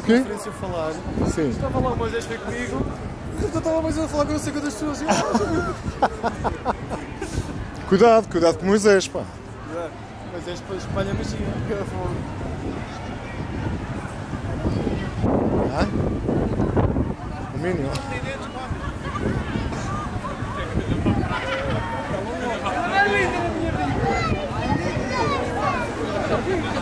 que o quê? falar. Sim. Estava lá o Moisés foi comigo. Eu estava Moisés a falar com não sei quantas pessoas. E Cuidado, cuidado com Moisés, pá. "Ah, Moisés para espalha magia. que era fogo. Ah? O Minion. Ó, Vidal,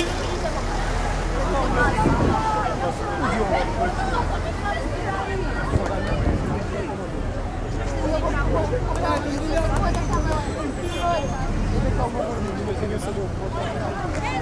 Assim. É